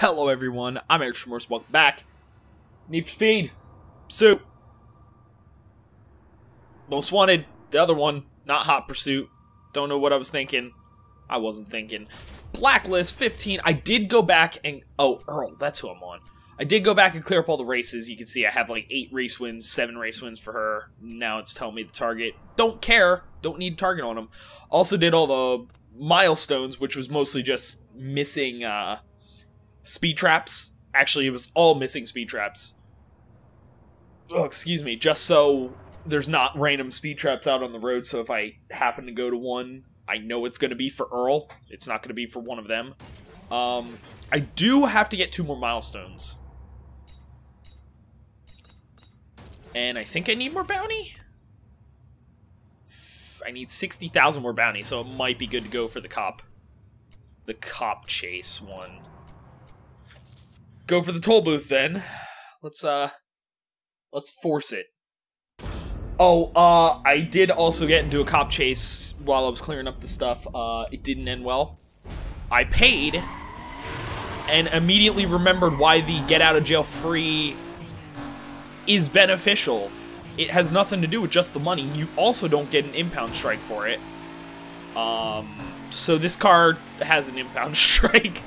Hello everyone, I'm Erich Chamuras, welcome back. Need for Speed, Soup. Most Wanted, the other one, not Hot Pursuit. Don't know what I was thinking. I wasn't thinking. Blacklist 15, I did go back and... Oh, Earl, that's who I'm on. I did go back and clear up all the races. You can see I have like 8 race wins, 7 race wins for her. Now it's telling me the target. Don't care, don't need target on them. Also did all the milestones, which was mostly just missing... uh speed traps. Actually, it was all missing speed traps. Oh, excuse me. Just so there's not random speed traps out on the road. So if I happen to go to one, I know it's going to be for Earl. It's not going to be for one of them. Um, I do have to get two more milestones. And I think I need more bounty? I need 60,000 more bounty, so it might be good to go for the cop. The cop chase one go for the toll booth then. Let's uh let's force it. Oh, uh I did also get into a cop chase while I was clearing up the stuff. Uh it didn't end well. I paid and immediately remembered why the get out of jail free is beneficial. It has nothing to do with just the money. You also don't get an impound strike for it. Um so this car has an impound strike.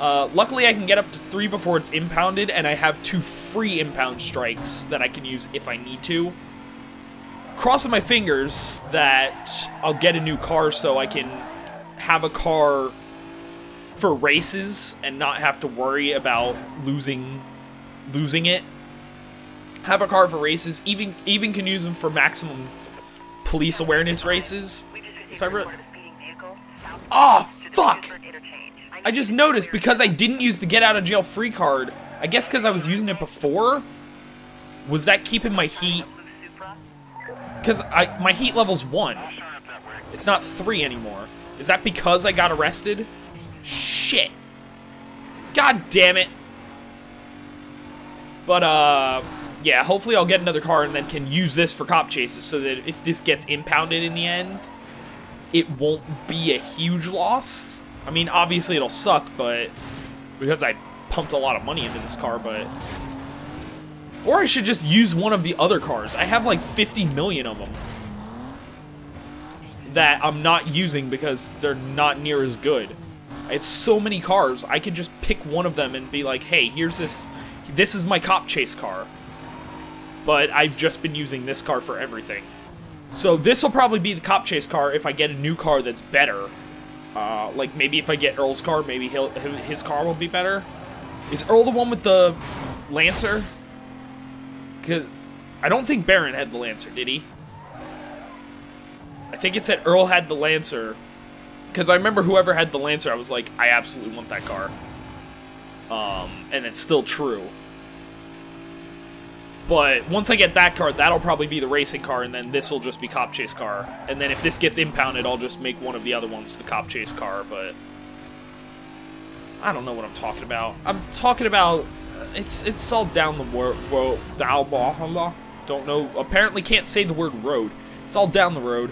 Uh, luckily, I can get up to three before it's impounded, and I have two free impound strikes that I can use if I need to. Crossing my fingers that I'll get a new car so I can have a car for races and not have to worry about losing losing it. Have a car for races, even even can use them for maximum police awareness races. If I really... Oh, fuck! I just noticed because I didn't use the get out of jail free card, I guess because I was using it before, was that keeping my heat? Because I my heat level's 1. It's not 3 anymore. Is that because I got arrested? Shit. God damn it. But, uh, yeah, hopefully I'll get another car and then can use this for cop chases so that if this gets impounded in the end, it won't be a huge loss. I mean, obviously it'll suck, but because I pumped a lot of money into this car, but or I should just use one of the other cars. I have like 50 million of them that I'm not using because they're not near as good. I have so many cars, I could just pick one of them and be like, hey, here's this, this is my cop chase car. But I've just been using this car for everything. So this will probably be the cop chase car if I get a new car that's better. Uh, like, maybe if I get Earl's car, maybe he'll, his car will be better. Is Earl the one with the Lancer? Cause I don't think Baron had the Lancer, did he? I think it said Earl had the Lancer. Because I remember whoever had the Lancer, I was like, I absolutely want that car. Um, and it's still true. But once I get that car, that'll probably be the racing car, and then this will just be cop chase car. And then if this gets impounded, I'll just make one of the other ones the cop chase car, but... I don't know what I'm talking about. I'm talking about... It's it's all down the road. Don't know. Apparently can't say the word road. It's all down the road.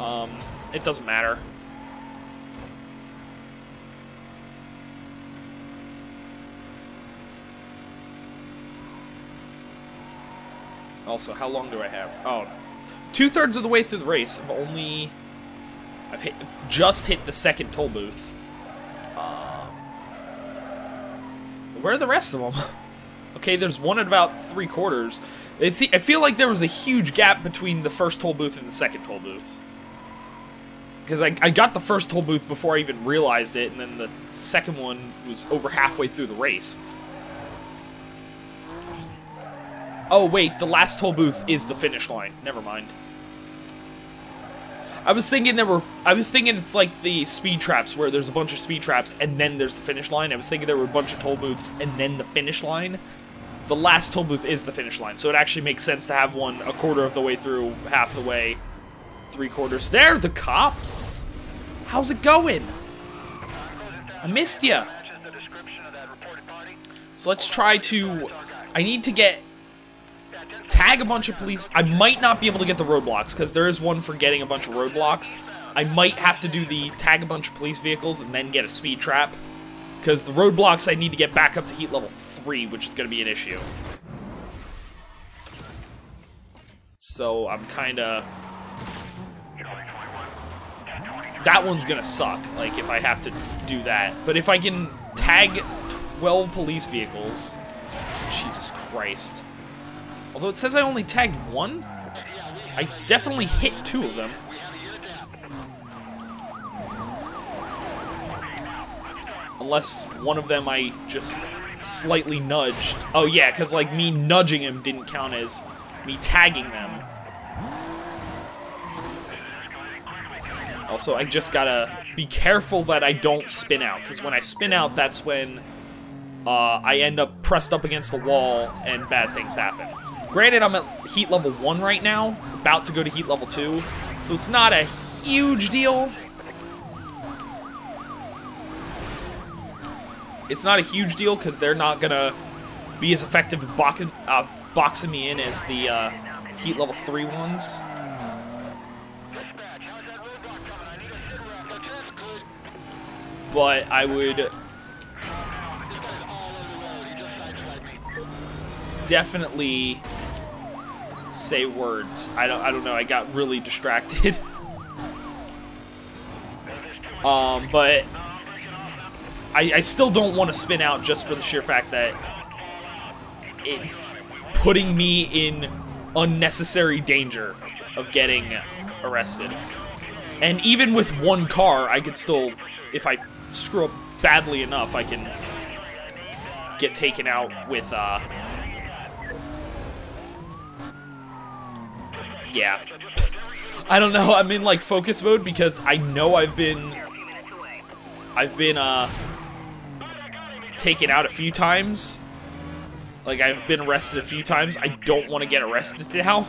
Um, it doesn't matter. Also, how long do I have? Oh, two-thirds of the way through the race. I've only... I've hit, just hit the second toll booth. Uh, where are the rest of them? okay, there's one at about three quarters. It's, I feel like there was a huge gap between the first toll booth and the second toll booth. Because I, I got the first toll booth before I even realized it, and then the second one was over halfway through the race. Oh, wait, the last toll booth is the finish line. Never mind. I was thinking there were... I was thinking it's like the speed traps, where there's a bunch of speed traps, and then there's the finish line. I was thinking there were a bunch of toll booths, and then the finish line. The last toll booth is the finish line, so it actually makes sense to have one a quarter of the way through, half the way, three quarters. There, the cops! How's it going? I missed you. So let's try to... I need to get tag a bunch of police. I might not be able to get the roadblocks, because there is one for getting a bunch of roadblocks. I might have to do the tag a bunch of police vehicles and then get a speed trap. Because the roadblocks I need to get back up to heat level 3, which is going to be an issue. So I'm kind of... That one's going to suck, like, if I have to do that. But if I can tag 12 police vehicles... Jesus Christ. Although it says I only tagged one? I definitely hit two of them. Unless one of them I just slightly nudged. Oh yeah, because like me nudging him didn't count as me tagging them. Also, I just gotta be careful that I don't spin out, because when I spin out, that's when uh, I end up pressed up against the wall and bad things happen. Granted, I'm at heat level 1 right now, about to go to heat level 2, so it's not a huge deal. It's not a huge deal because they're not gonna be as effective at boxing, uh, boxing me in as the uh, heat level 3 ones. But I would definitely say words. I don't I don't know, I got really distracted. um, but I, I still don't want to spin out just for the sheer fact that it's putting me in unnecessary danger of getting arrested. And even with one car, I could still, if I screw up badly enough, I can get taken out with, uh... Yeah. I don't know, I'm in, like, focus mode because I know I've been... I've been, uh... Taken out a few times. Like, I've been arrested a few times. I don't want to get arrested now.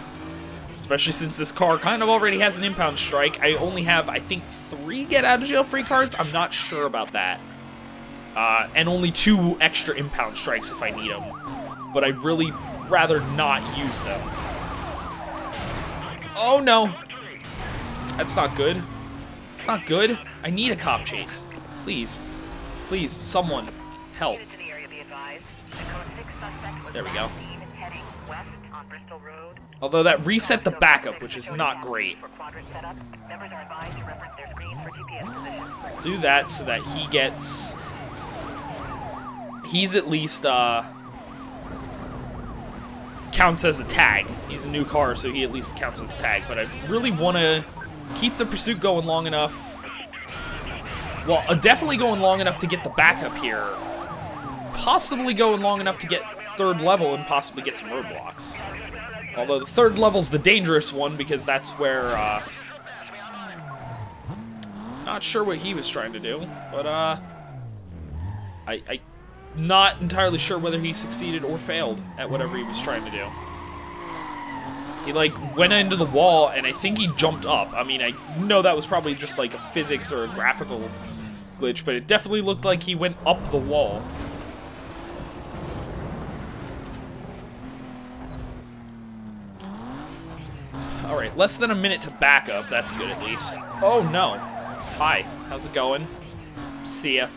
Especially since this car kind of already has an impound strike. I only have, I think, three get out of jail free cards. I'm not sure about that. Uh, and only two extra impound strikes if I need them. But I'd really rather not use them. Oh no! That's not good. It's not good. I need a cop chase. Please. Please, someone, help. There we go. Although that reset the backup, which is not great. Do that so that he gets... He's at least, uh... Counts as a tag. He's a new car, so he at least counts as a tag. But I really want to keep the pursuit going long enough... Well, uh, definitely going long enough to get the backup here. Possibly going long enough to get third level and possibly get some roadblocks. Although the third level's the dangerous one because that's where, uh... Not sure what he was trying to do, but, uh... I, I... Not entirely sure whether he succeeded or failed at whatever he was trying to do. He, like, went into the wall, and I think he jumped up. I mean, I know that was probably just, like, a physics or a graphical glitch, but it definitely looked like he went up the wall. Alright, less than a minute to back up. That's good, at least. Oh, no. Hi. How's it going? See ya.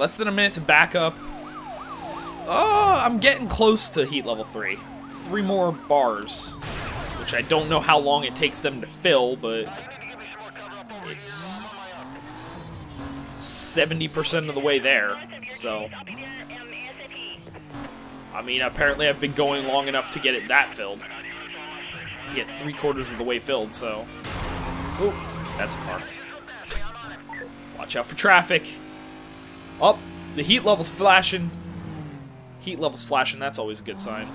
Less than a minute to back up. Oh, I'm getting close to heat level 3. Three more bars. Which I don't know how long it takes them to fill, but... It's... 70% of the way there, so... I mean, apparently I've been going long enough to get it that filled to get three quarters of the way filled, so... Oh, that's a car. Watch out for traffic. Oh, the heat level's flashing. Heat level's flashing, that's always a good sign.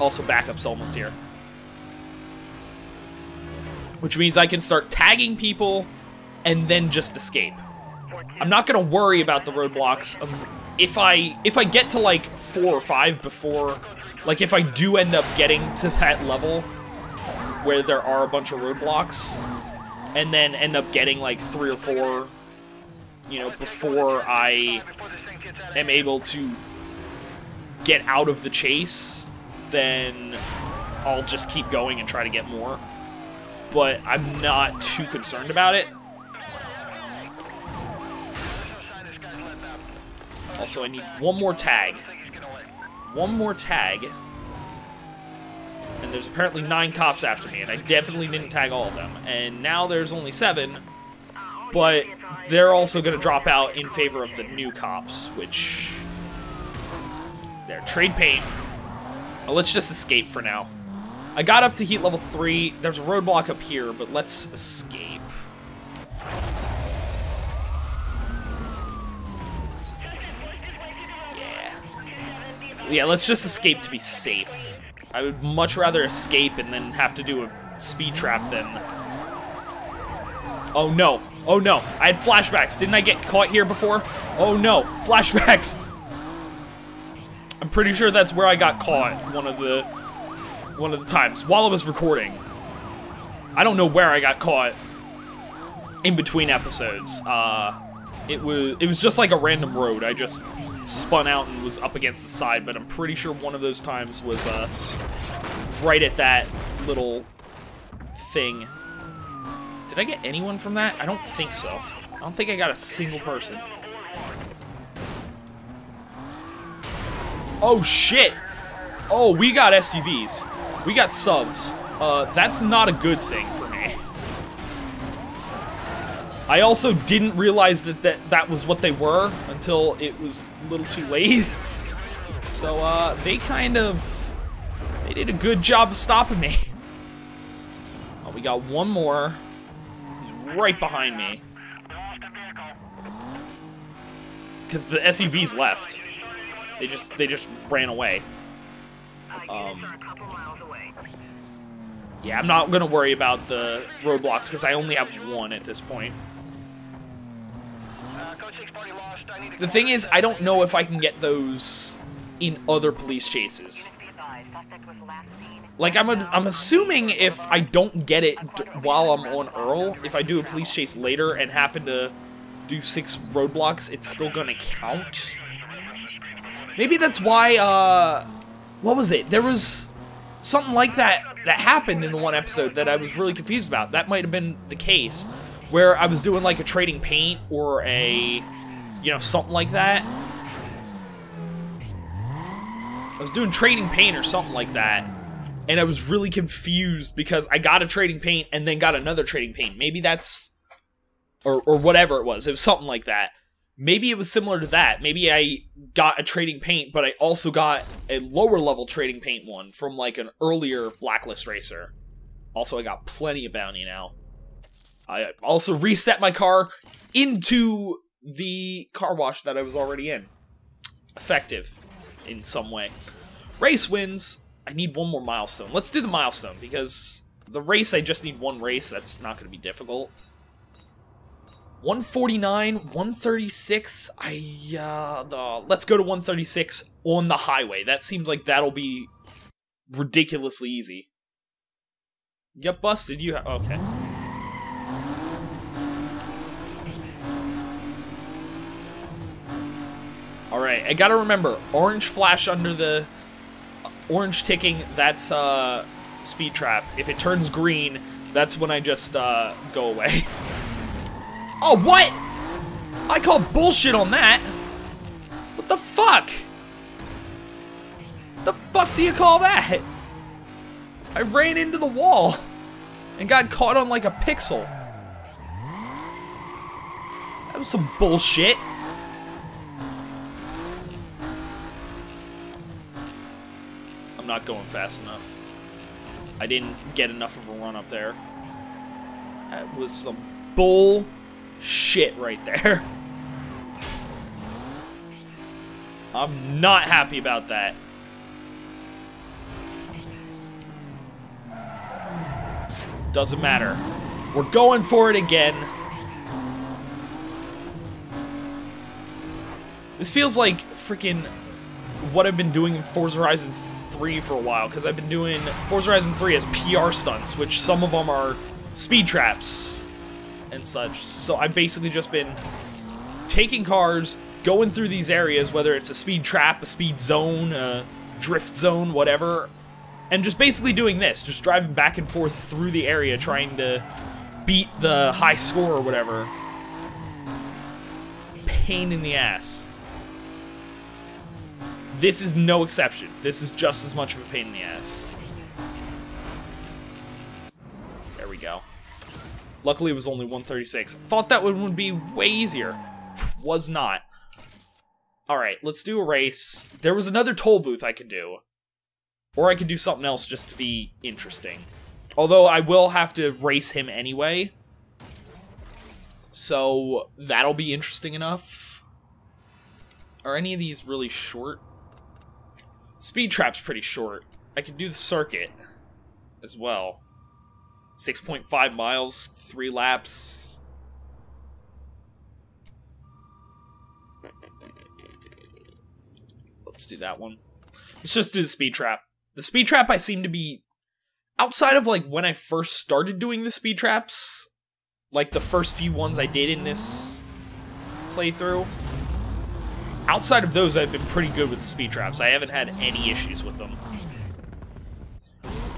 Also, backup's almost here. Which means I can start tagging people and then just escape. I'm not gonna worry about the roadblocks um, if I if I get to like four or five before like, if I do end up getting to that level where there are a bunch of roadblocks, and then end up getting, like, three or four, you know, before I am able to get out of the chase, then I'll just keep going and try to get more. But I'm not too concerned about it. Also, I need one more tag. One more tag. And there's apparently nine cops after me, and I definitely didn't tag all of them. And now there's only seven, but they're also going to drop out in favor of the new cops, which... There, trade paint. Well, let's just escape for now. I got up to heat level 3. There's a roadblock up here, but let's escape. Yeah. Yeah, let's just escape to be safe. I would much rather escape and then have to do a speed trap than... Oh no. Oh no. I had flashbacks. Didn't I get caught here before? Oh no. Flashbacks. I'm pretty sure that's where I got caught one of the one of the times while I was recording. I don't know where I got caught in between episodes. Uh, it was it was just like a random road. I just spun out and was up against the side, but I'm pretty sure one of those times was uh, right at that little thing. Did I get anyone from that? I don't think so. I don't think I got a single person. Oh, shit! Oh, we got SUVs. We got subs. Uh, that's not a good thing for me. I also didn't realize that that, that was what they were until it was a little too late. So, uh, they kind of... They did a good job of stopping me. Oh, we got one more. Right behind me. Because the SUVs left. They just they just ran away. Um, yeah, I'm not gonna worry about the roadblocks because I only have one at this point. The thing is, I don't know if I can get those in other police chases. Like, I'm, a, I'm assuming if I don't get it while I'm on Earl, if I do a police chase later and happen to do six roadblocks, it's still gonna count. Maybe that's why, uh, what was it? There was something like that that happened in the one episode that I was really confused about. That might have been the case, where I was doing like a trading paint or a, you know, something like that. I was doing trading paint or something like that, and I was really confused because I got a trading paint and then got another trading paint. Maybe that's, or, or whatever it was. It was something like that. Maybe it was similar to that. Maybe I got a trading paint, but I also got a lower level trading paint one from like an earlier Blacklist racer. Also, I got plenty of bounty now. I also reset my car into the car wash that I was already in. Effective in some way. Race wins. I need one more milestone. Let's do the milestone because the race, I just need one race. That's not going to be difficult. 149, 136. I uh, the, let's go to 136 on the highway. That seems like that'll be ridiculously easy. Get busted. You okay? All right, I gotta remember orange flash under the uh, orange ticking. That's uh, speed trap. If it turns green, that's when I just uh, go away. Oh, what? I call bullshit on that. What the fuck? The fuck do you call that? I ran into the wall and got caught on like a pixel. That was some bullshit. Not going fast enough. I didn't get enough of a run up there. That was some bull shit right there. I'm not happy about that. Doesn't matter. We're going for it again. This feels like freaking what I've been doing in Forza Horizon 3 for a while, because I've been doing Forza Horizon 3 as PR stunts, which some of them are speed traps, and such. So I've basically just been taking cars, going through these areas, whether it's a speed trap, a speed zone, a drift zone, whatever, and just basically doing this, just driving back and forth through the area, trying to beat the high score or whatever. Pain in the ass. This is no exception. This is just as much of a pain in the ass. There we go. Luckily, it was only 136. Thought that one would be way easier. Was not. Alright, let's do a race. There was another toll booth I could do. Or I could do something else just to be interesting. Although I will have to race him anyway. So that'll be interesting enough. Are any of these really short? Speed Trap's pretty short. I could do the circuit as well. 6.5 miles, 3 laps. Let's do that one. Let's just do the Speed Trap. The Speed Trap I seem to be outside of like when I first started doing the speed traps, like the first few ones I did in this playthrough, outside of those, I've been pretty good with the speed traps. I haven't had any issues with them.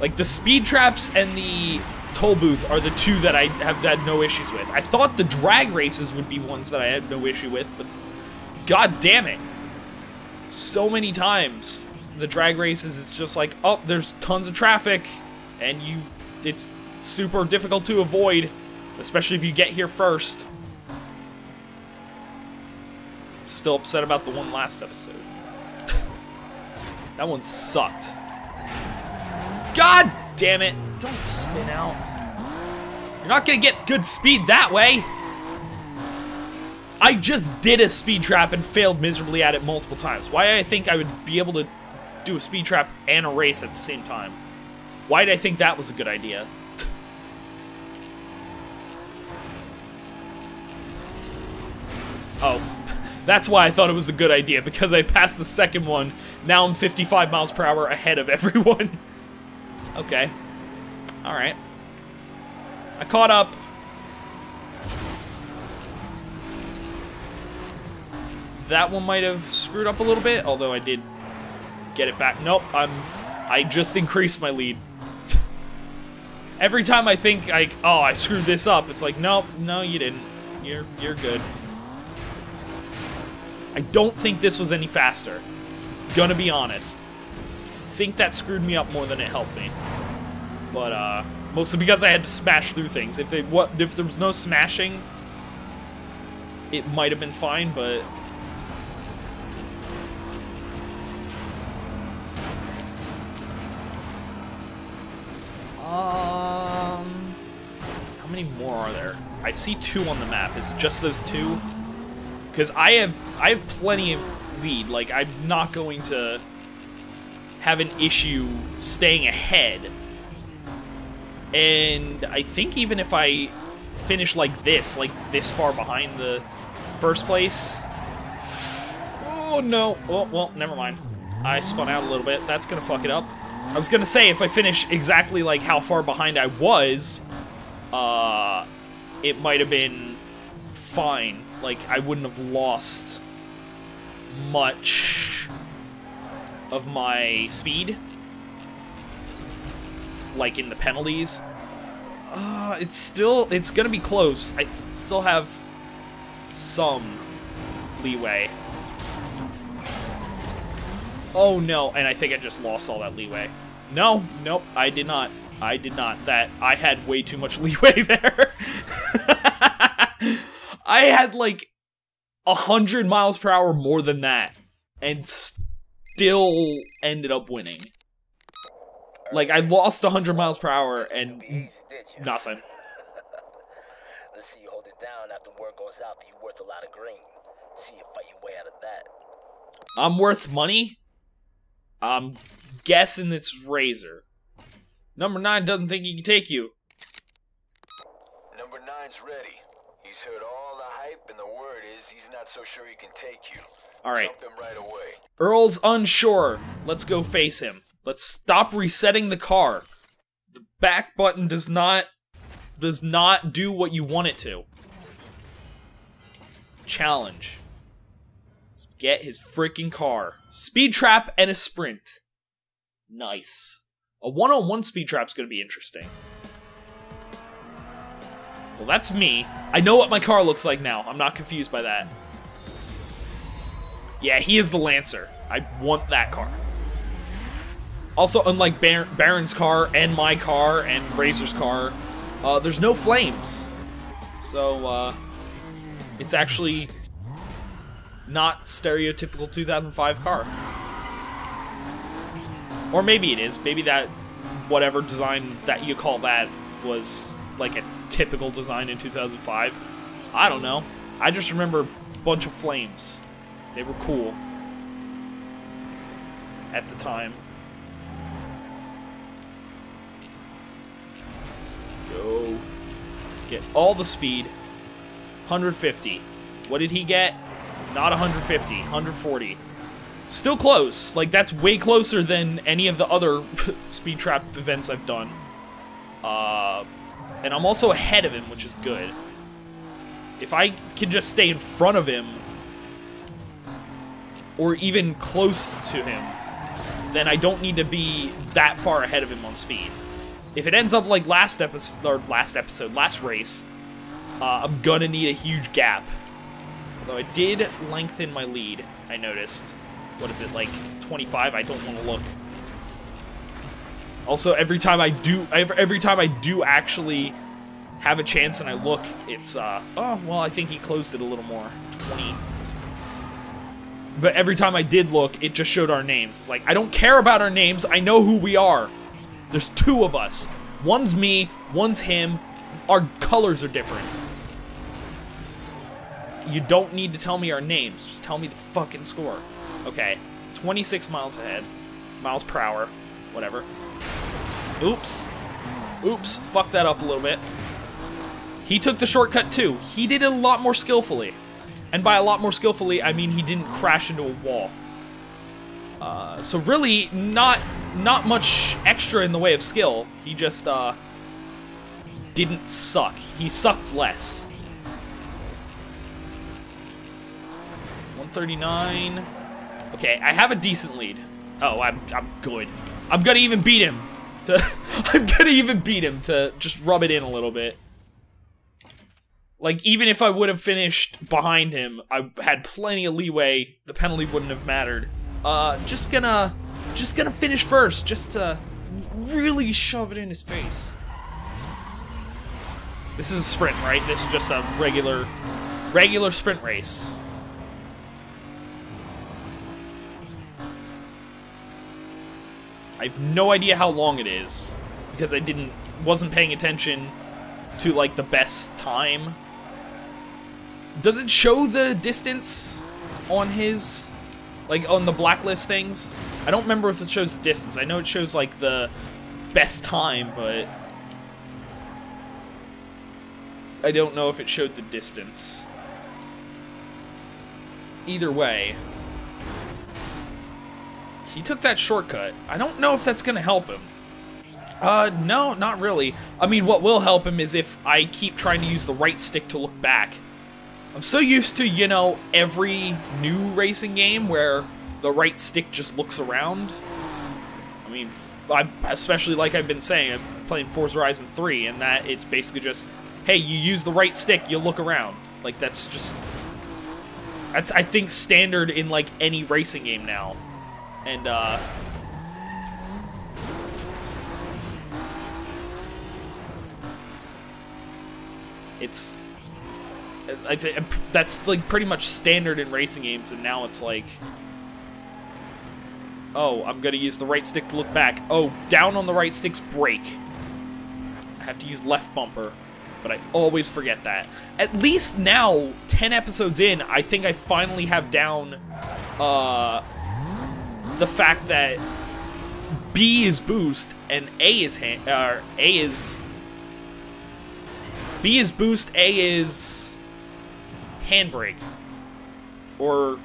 Like the speed traps and the toll booth are the two that I have had no issues with. I thought the drag races would be ones that I had no issue with, but god damn it. So many times the drag races it's just like, oh, there's tons of traffic and you it's super difficult to avoid, especially if you get here first. Still upset about the one last episode. that one sucked. God damn it! Don't spin out. You're not gonna get good speed that way! I just did a speed trap and failed miserably at it multiple times. Why I think I would be able to do a speed trap and a race at the same time. Why did I think that was a good idea? oh, that's why I thought it was a good idea, because I passed the second one. Now I'm 55 miles per hour ahead of everyone. okay. Alright. I caught up. That one might have screwed up a little bit, although I did get it back. Nope, I'm... I just increased my lead. Every time I think, like, oh, I screwed this up, it's like, nope, no, you didn't. You're, you're good. I don't think this was any faster. Gonna be honest. Think that screwed me up more than it helped me. But, uh, mostly because I had to smash through things. If, they, what, if there was no smashing, it might have been fine, but Um, how many more are there? I see two on the map. Is it just those two? Because I have I have plenty of lead. Like I'm not going to have an issue staying ahead. And I think even if I finish like this, like this far behind the first place. Oh no! Oh well, never mind. I spun out a little bit. That's gonna fuck it up. I was gonna say, if I finish exactly like how far behind I was, uh, it might have been fine. Like, I wouldn't have lost much of my speed. Like in the penalties. Uh, it's still, it's gonna be close. I still have some leeway. Oh no, and I think I just lost all that leeway. No, nope, I did not. I did not. That I had way too much leeway there. I had like a hundred miles per hour more than that, and still ended up winning. Like I lost a hundred miles per hour and nothing. Let's see you hold it down after word goes out that you're worth a lot of green. See you fight your way out of that. I'm worth money. I'm guessing it's Razor. Number nine doesn't think he can take you. Number nine's ready. He's heard all the hype, and the word is he's not so sure he can take you. All right. Right away. Earl's unsure. Let's go face him. Let's stop resetting the car. The back button does not does not do what you want it to. Challenge. Let's get his freaking car. Speed trap and a sprint. Nice. A one-on-one speed trap's gonna be interesting. Well, that's me. I know what my car looks like now. I'm not confused by that. Yeah, he is the Lancer. I want that car. Also, unlike Bar Baron's car and my car and Razor's car, uh, there's no flames. So, uh, it's actually not stereotypical 2005 car. Or maybe it is. Maybe that whatever design that you call that was like a typical design in 2005. I don't know. I just remember a bunch of flames. They were cool at the time. Go. Get all the speed. 150. What did he get? Not 150. 140. Still close. Like, that's way closer than any of the other speed trap events I've done. Uh, and I'm also ahead of him, which is good. If I can just stay in front of him, or even close to him, then I don't need to be that far ahead of him on speed. If it ends up like last episode, or last episode, last race, uh, I'm gonna need a huge gap. Although I did lengthen my lead, I noticed. What is it, like 25? I don't want to look. Also, every time I do, every time I do actually have a chance and I look, it's, uh, oh, well, I think he closed it a little more. 20. But every time I did look, it just showed our names. It's like, I don't care about our names, I know who we are. There's two of us. One's me, one's him. Our colors are different. You don't need to tell me our names, just tell me the fucking score. Okay, 26 miles ahead. Miles per hour. Whatever. Oops. Oops, fuck that up a little bit. He took the shortcut too. He did it a lot more skillfully. And by a lot more skillfully, I mean he didn't crash into a wall. Uh, so really, not not much extra in the way of skill. He just uh, didn't suck. He sucked less. 139. Okay, I have a decent lead. Oh, I'm I'm good. I'm gonna even beat him. To I'm gonna even beat him to just rub it in a little bit. Like, even if I would have finished behind him, I had plenty of leeway. The penalty wouldn't have mattered. Uh, just gonna, just gonna finish first, just to really shove it in his face. This is a sprint, right? This is just a regular, regular sprint race. I have no idea how long it is because I didn't, wasn't paying attention to like the best time. Does it show the distance on his like on the blacklist things. I don't remember if it shows the distance. I know it shows like the best time, but I don't know if it showed the distance. Either way, he took that shortcut. I don't know if that's going to help him. Uh, no, not really. I mean, what will help him is if I keep trying to use the right stick to look back. I'm so used to, you know, every new racing game where the right stick just looks around. I mean, I, especially like I've been saying, I'm playing Forza Horizon 3, and that it's basically just, hey, you use the right stick, you look around. Like, that's just... That's, I think, standard in, like, any racing game now. And, uh... It's I think that's like pretty much standard in racing games, and now it's like, oh, I'm gonna use the right stick to look back. Oh, down on the right stick's brake. I have to use left bumper, but I always forget that. At least now, 10 episodes in, I think I finally have down uh, the fact that B is boost and A is hand, uh, A is B is boost, A is handbrake. Or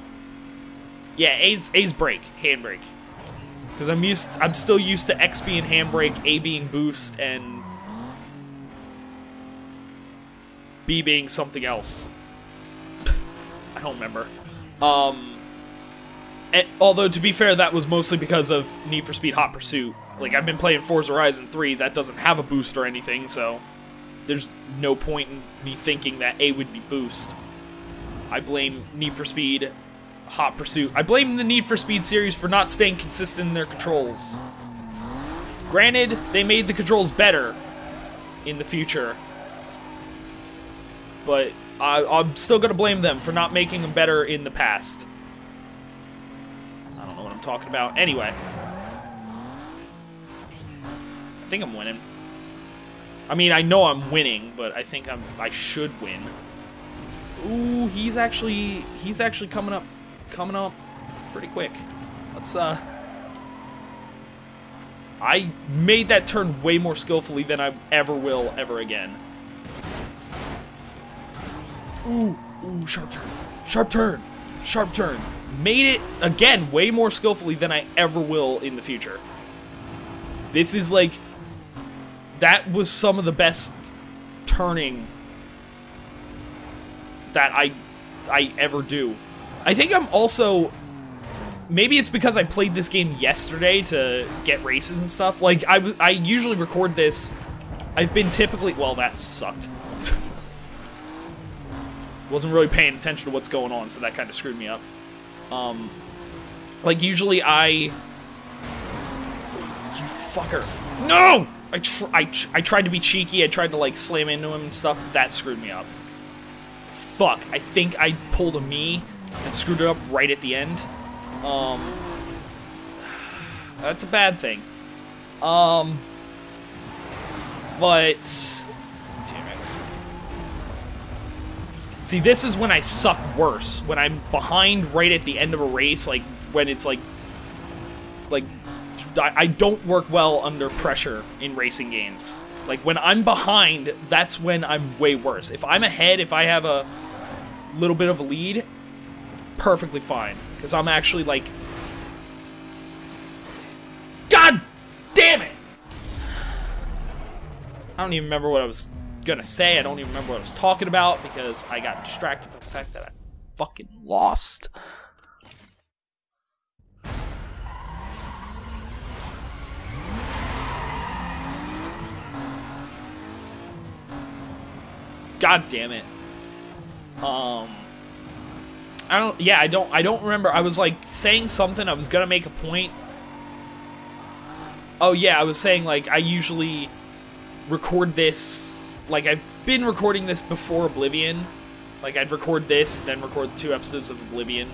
yeah, A's A's brake, handbrake. Because I'm used I'm still used to X being handbrake, A being boost, and B being something else. I don't remember. Um and, although to be fair, that was mostly because of Need for Speed Hot Pursuit. Like I've been playing Forza Horizon 3, that doesn't have a boost or anything, so there's no point in me thinking that A would be boost. I blame Need for Speed Hot Pursuit. I blame the Need for Speed series for not staying consistent in their controls. Granted, they made the controls better in the future, but I, I'm still gonna blame them for not making them better in the past. I don't know what I'm talking about. Anyway. I think I'm winning. I mean, I know I'm winning, but I think I'm I should win. Ooh, he's actually he's actually coming up coming up pretty quick. Let's uh I made that turn way more skillfully than I ever will ever again. Ooh, ooh, sharp turn. Sharp turn. Sharp turn. Made it, again, way more skillfully than I ever will in the future. This is like... That was some of the best turning that I I ever do. I think I'm also maybe it's because I played this game yesterday to get races and stuff. Like I I usually record this. I've been typically well that sucked. Wasn't really paying attention to what's going on, so that kind of screwed me up. Um, like usually I. You fucker! No! I tr I, tr I tried to be cheeky. I tried to like slam into him and stuff. That screwed me up. Fuck! I think I pulled a me and screwed it up right at the end. Um, that's a bad thing. Um, but See, this is when I suck worse. When I'm behind right at the end of a race, like when it's like, like I don't work well under pressure in racing games. Like when I'm behind, that's when I'm way worse. If I'm ahead, if I have a little bit of a lead, perfectly fine. Because I'm actually like... God damn it! I don't even remember what I was gonna say. I don't even remember what I was talking about because I got distracted by the fact that I fucking lost. God damn it. Um... I don't. Yeah, I don't. I don't remember. I was like saying something. I was gonna make a point. Oh yeah, I was saying like I usually record this. Like I've been recording this before Oblivion. Like I'd record this, then record two episodes of Oblivion.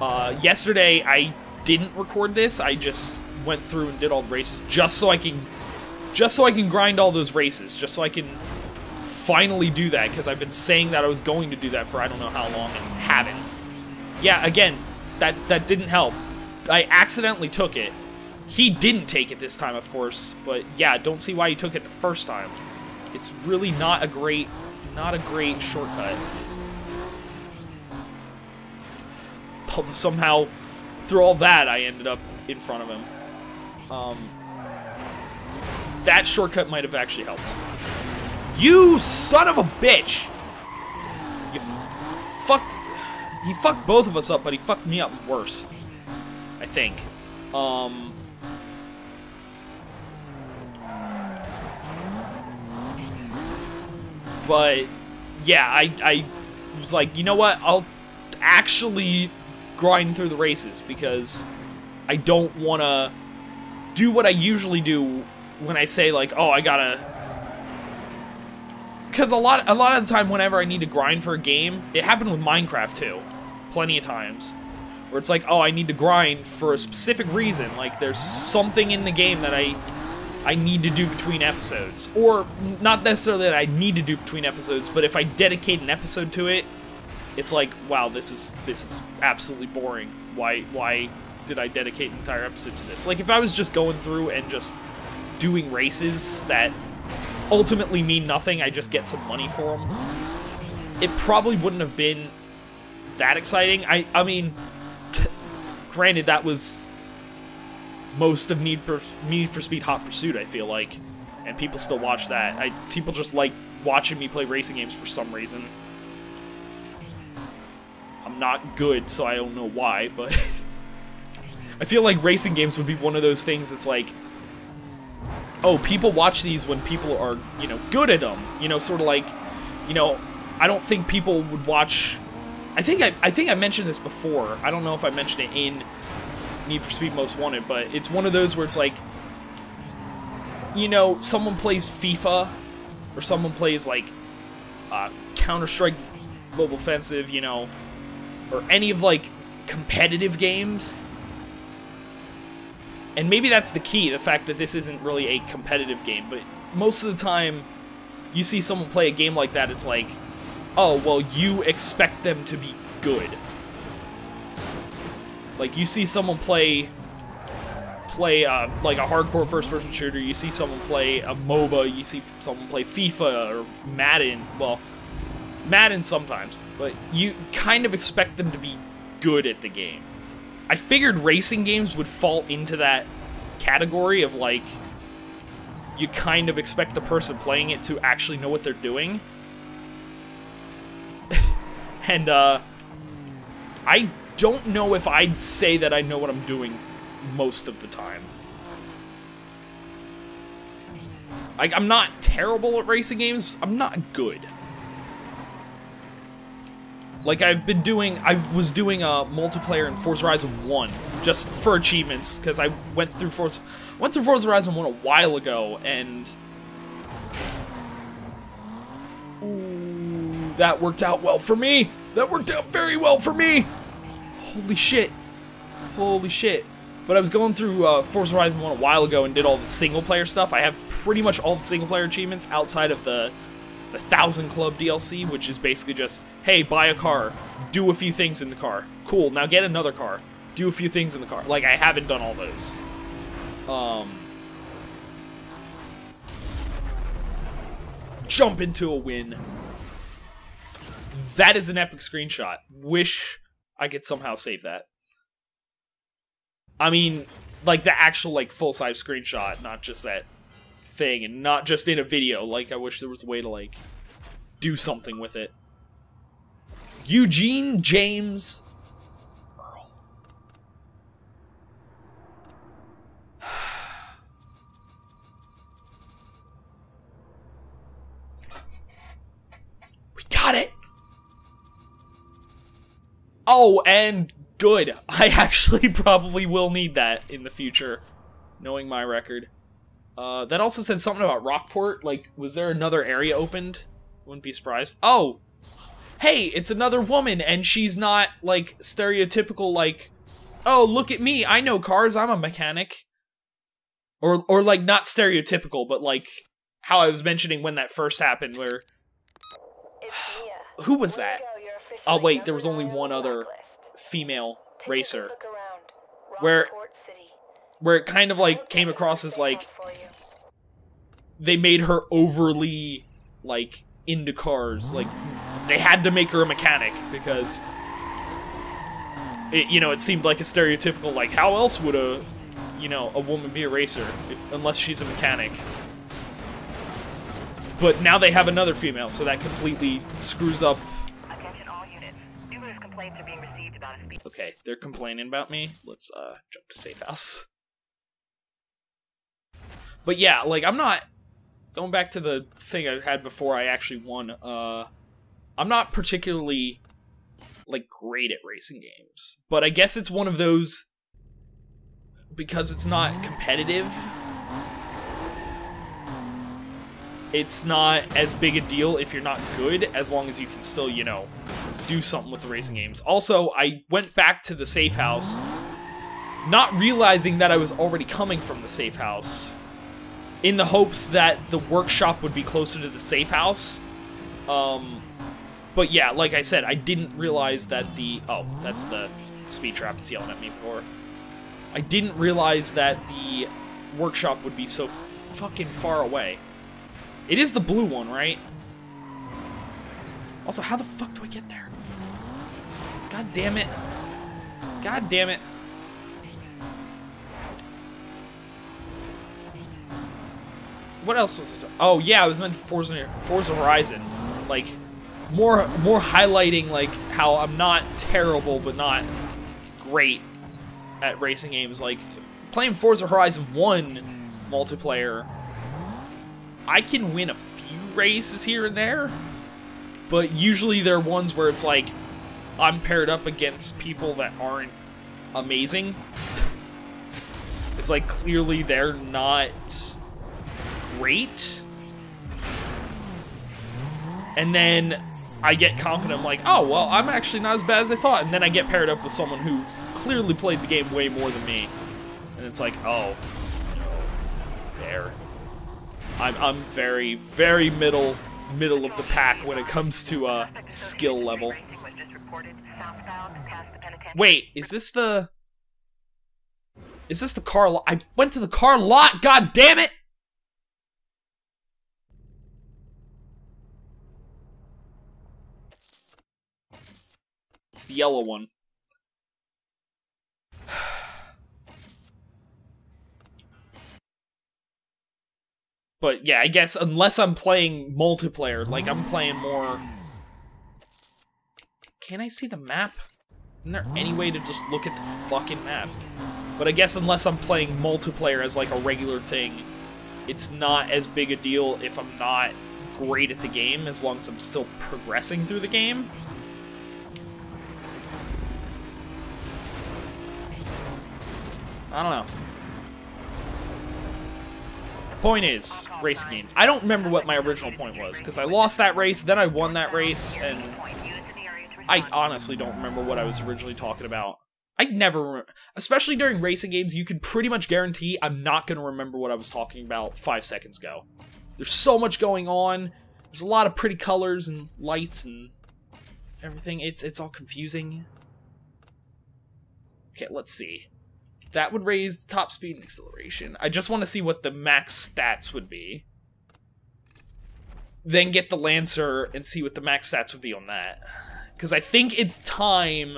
Uh, yesterday I didn't record this. I just went through and did all the races just so I can, just so I can grind all those races. Just so I can finally do that because I've been saying that I was going to do that for I don't know how long and haven't. Yeah, again, that that didn't help. I accidentally took it. He didn't take it this time, of course, but yeah, don't see why he took it the first time. It's really not a great, not a great shortcut. Somehow, through all that, I ended up in front of him. Um, that shortcut might have actually helped. You son of a bitch! You fucked... He fucked both of us up, but he fucked me up worse. I think. Um... But, yeah, I, I was like, you know what? I'll actually grind through the races because I don't want to do what I usually do when I say, like, oh, I gotta because a lot a lot of the time whenever I need to grind for a game, it happened with Minecraft too, plenty of times, where it's like, oh, I need to grind for a specific reason, like there's something in the game that I I need to do between episodes, or not necessarily that I need to do between episodes, but if I dedicate an episode to it, it's like, wow, this is this is absolutely boring. Why why did I dedicate an entire episode to this? Like if I was just going through and just doing races that ultimately mean nothing, I just get some money for them. It probably wouldn't have been that exciting. I, I mean, granted, that was most of Need for, Need for Speed Hot Pursuit, I feel like. And people still watch that. I People just like watching me play racing games for some reason. I'm not good, so I don't know why, but... I feel like racing games would be one of those things that's like, oh, people watch these when people are, you know, good at them. You know, sort of like, you know, I don't think people would watch I think I, I think I mentioned this before. I don't know if I mentioned it in Need for Speed Most Wanted, but it's one of those where it's like, you know, someone plays FIFA, or someone plays like uh, Counter Strike Global Offensive, you know, or any of like competitive games. And maybe that's the key, the fact that this isn't really a competitive game, but most of the time you see someone play a game like that, it's like, oh, well, you expect them to be good. Like, you see someone play play uh, like a hardcore first-person shooter, you see someone play a MOBA, you see someone play FIFA or Madden, well, Madden sometimes, but you kind of expect them to be good at the game. I figured racing games would fall into that category of like you kind of expect the person playing it to actually know what they're doing. and uh I don't know if I'd say that I know what I'm doing most of the time. Like I'm not terrible at racing games, I'm not good. Like I've been doing, I was doing a multiplayer in Forza Horizon 1 just for achievements because I went through Forza, went through Forza Horizon 1 a while ago and ooh, that worked out well for me. That worked out very well for me. Holy shit, holy shit. But I was going through uh, Forza Horizon 1 a while ago and did all the single player stuff. I have pretty much all the single player achievements outside of the the Thousand Club DLC, which is basically just, hey, buy a car, do a few things in the car. Cool, now get another car, do a few things in the car. Like, I haven't done all those. Um, jump into a win. That is an epic screenshot. Wish I could somehow save that. I mean, like the actual like full-size screenshot, not just that thing and not just in a video. Like, I wish there was a way to, like, do something with it. Eugene James Earl. we got it! Oh, and good. I actually probably will need that in the future, knowing my record. Uh, that also said something about Rockport. Like, was there another area opened? Wouldn't be surprised. Oh! Hey, it's another woman, and she's not, like, stereotypical, like, oh, look at me, I know cars, I'm a mechanic. Or, or like, not stereotypical, but, like, how I was mentioning when that first happened, where... Who was that? Oh, wait, there was only one other female racer. Where where it kind of like came across as like they made her overly like into cars like they had to make her a mechanic because it you know it seemed like a stereotypical like how else would a you know a woman be a racer if unless she's a mechanic? But now they have another female so that completely screws up Attention all units. Numerous complaints are being received about a speed. Okay they're complaining about me let's uh jump to safe house but yeah, like I'm not going back to the thing I had before I actually won. Uh, I'm not particularly like great at racing games, but I guess it's one of those because it's not competitive. It's not as big a deal if you're not good, as long as you can still, you know, do something with the racing games. Also, I went back to the safe house, not realizing that I was already coming from the safe house in the hopes that the workshop would be closer to the safe house. Um, but yeah, like I said, I didn't realize that the... Oh, that's the speed trap that's yelling at me for. I didn't realize that the workshop would be so fucking far away. It is the blue one, right? Also, how the fuck do I get there? God damn it. God damn it. what else was it? Oh yeah, it was meant Forza Forza Horizon, like more more highlighting like how I'm not terrible but not great at racing games. Like playing Forza Horizon One multiplayer, I can win a few races here and there, but usually they're ones where it's like I'm paired up against people that aren't amazing. It's like clearly they're not great. And then I get confident, I'm like, oh, well, I'm actually not as bad as I thought. And then I get paired up with someone who clearly played the game way more than me. And it's like, oh, no, there. I'm, I'm very, very middle, middle of the pack when it comes to uh, skill level. Wait, is this the... Is this the car lot? I went to the car lot, god damn it! It's the yellow one. But yeah, I guess unless I'm playing multiplayer, like I'm playing more... Can I see the map? Isn't there any way to just look at the fucking map? But I guess unless I'm playing multiplayer as like a regular thing, it's not as big a deal if I'm not great at the game, as long as I'm still progressing through the game. I don't know. Point is, racing games. I don't remember what my original point was, because I lost that race, then I won that race, and I honestly don't remember what I was originally talking about. I never, especially during racing games, you can pretty much guarantee I'm not going to remember what I was talking about five seconds ago. There's so much going on. There's a lot of pretty colors and lights and everything. It's it's all confusing. Okay, let's see. That would raise the top speed and acceleration. I just want to see what the max stats would be. Then get the Lancer and see what the max stats would be on that. Because I think it's time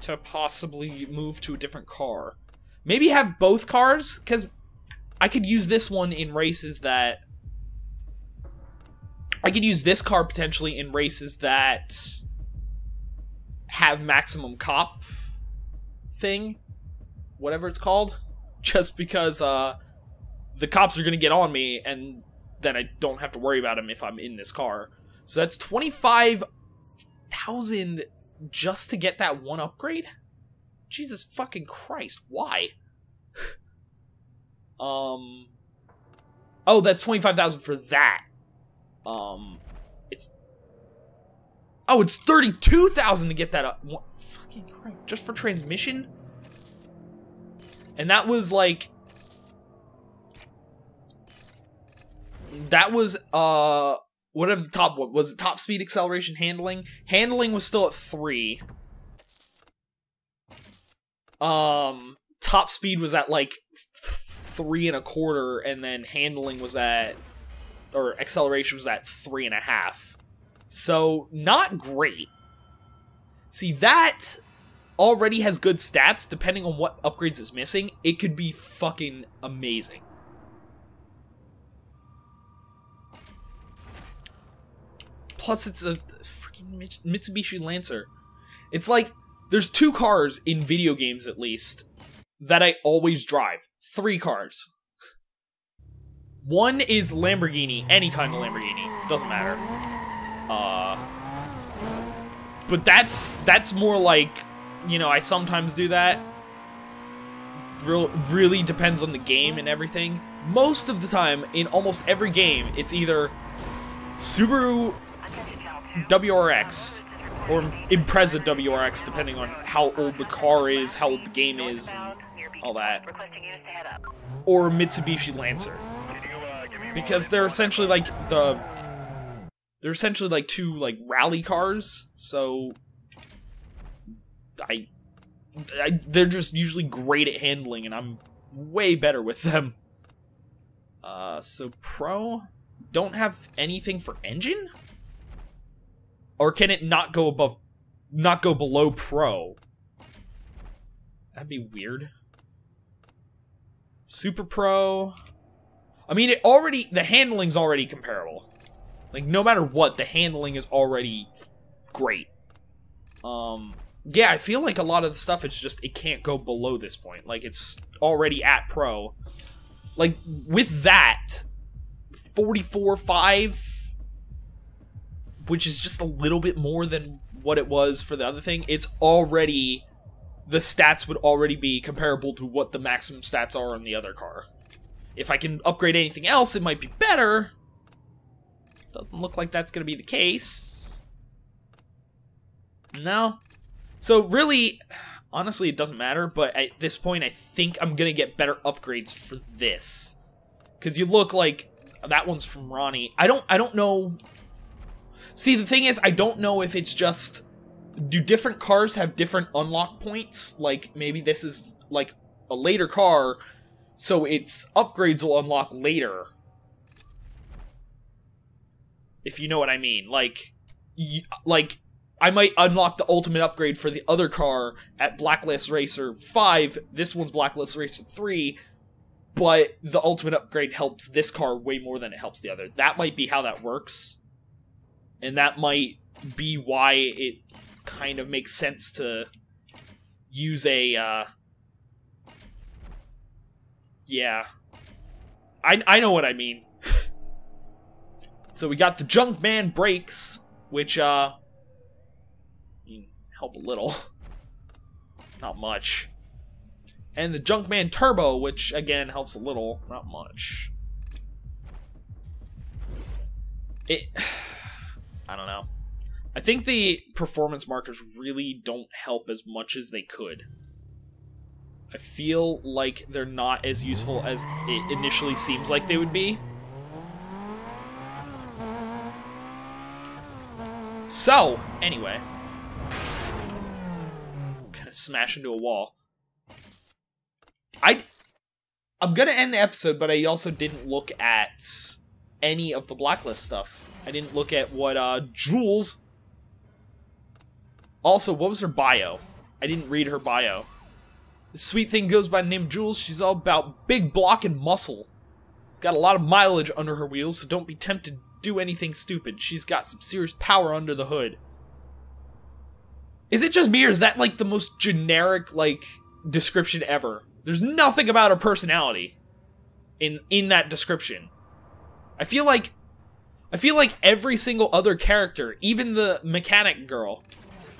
to possibly move to a different car. Maybe have both cars, because I could use this one in races that... I could use this car potentially in races that have maximum cop thing, whatever it's called, just because uh, the cops are going to get on me and then I don't have to worry about them if I'm in this car. So that's 25,000 just to get that one upgrade? Jesus fucking Christ, why? um Oh, that's 25,000 for that. Um it's Oh, it's 32,000 to get that up. What fucking Christ, just for transmission? And that was like that was uh whatever the top what was it top speed acceleration handling? Handling was still at three. Um top speed was at like three and a quarter and then handling was at or acceleration was at three and a half. So not great. See that already has good stats. Depending on what upgrades it's missing it could be fucking amazing Plus, it's a freaking Mitsubishi Lancer. It's like there's two cars in video games at least that I always drive. Three cars. One is Lamborghini, any kind of Lamborghini, doesn't matter. Uh, but that's that's more like, you know, I sometimes do that. Real, really depends on the game and everything. Most of the time, in almost every game, it's either Subaru WRX or Impreza WRX, depending on how old the car is, how old the game is, and all that, or Mitsubishi Lancer, because they're essentially like the they're essentially like two like rally cars. So I, I they're just usually great at handling, and I'm way better with them. Uh, so pro don't have anything for engine. Or can it not go above, not go below pro? That'd be weird. Super Pro. I mean, it already, the handling's already comparable. Like, no matter what, the handling is already great. Um, yeah, I feel like a lot of the stuff, it's just, it can't go below this point. Like, it's already at Pro. Like, with that, 44.5 which is just a little bit more than what it was for the other thing, it's already the stats would already be comparable to what the maximum stats are on the other car. If I can upgrade anything else, it might be better. Doesn't look like that's going to be the case. No. So really, honestly, it doesn't matter, but at this point, I think I'm going to get better upgrades for this. Because you look like that one's from Ronnie. I don't, I don't know. See, the thing is, I don't know if it's just do different cars have different unlock points? Like maybe this is like a later car, so its upgrades will unlock later. If you know what I mean, like, like I might unlock the ultimate upgrade for the other car at Blacklist Racer Five. This one's Blacklist Racer Three, but the ultimate upgrade helps this car way more than it helps the other. That might be how that works, and that might be why it kind of makes sense to use a uh yeah. I i know what i mean. So we got the Junkman brakes which uh help a little. Not much. And the Junkman turbo which again helps a little. Not much. It i don't know I think the performance markers really don't help as much as they could. I feel like they're not as useful as it initially seems like they would be. So, anyway. Kind of smash into a wall. I I'm gonna end the episode, but I also didn't look at any of the blacklist stuff. I didn't look at what uh Jules also, what was her bio? I didn't read her bio. The sweet thing goes by the name Jules. She's all about big block and muscle. Got a lot of mileage under her wheels, so don't be tempted to do anything stupid. She's got some serious power under the hood. Is it just me, or is that like the most generic like description ever? There's nothing about her personality in in that description. I feel like I feel like every single other character, even the mechanic girl,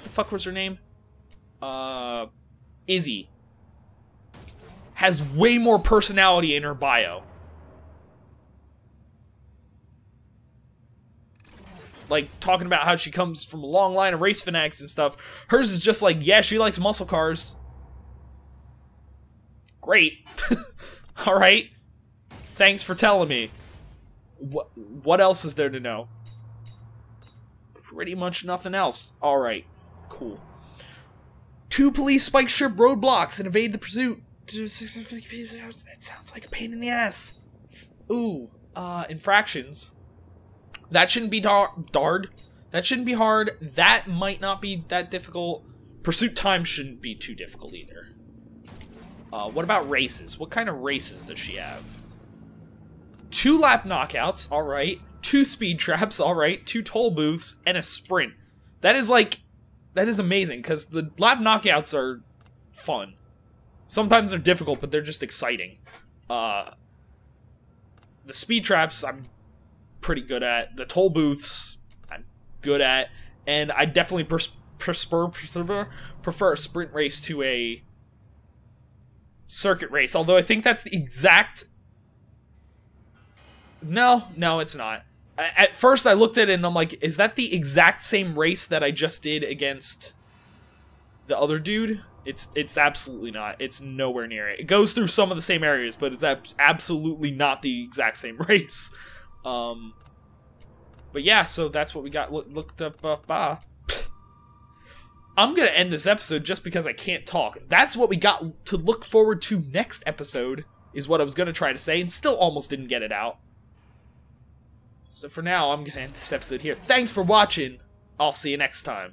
the fuck was her name? Uh, Izzy has way more personality in her bio. Like talking about how she comes from a long line of race fanatics and stuff. Hers is just like, yeah, she likes muscle cars. Great. All right. Thanks for telling me. What what else is there to know? Pretty much nothing else. All right cool. Two police spike strip roadblocks and evade the pursuit. That sounds like a pain in the ass. Ooh, uh, infractions. That shouldn't be dar- dard. That shouldn't be hard. That might not be that difficult. Pursuit time shouldn't be too difficult either. Uh, what about races? What kind of races does she have? Two lap knockouts, alright. Two speed traps, alright. Two toll booths, and a sprint. That is like that is amazing because the lap knockouts are fun. Sometimes they're difficult, but they're just exciting. Uh, the speed traps I'm pretty good at. The toll booths I'm good at, and I definitely prefer prefer a sprint race to a circuit race. Although I think that's the exact. No, no, it's not at first I looked at it and I'm like, is that the exact same race that I just did against the other dude? It's it's absolutely not. It's nowhere near it. It goes through some of the same areas, but it's ab- absolutely not the exact same race. Um, but yeah, so that's what we got look, looked up. Uh, bah. I'm gonna end this episode just because I can't talk. That's what we got to look forward to next episode. Is what I was gonna try to say, and still almost didn't get it out. So for now, I'm going to end this episode here. Thanks for watching. I'll see you next time.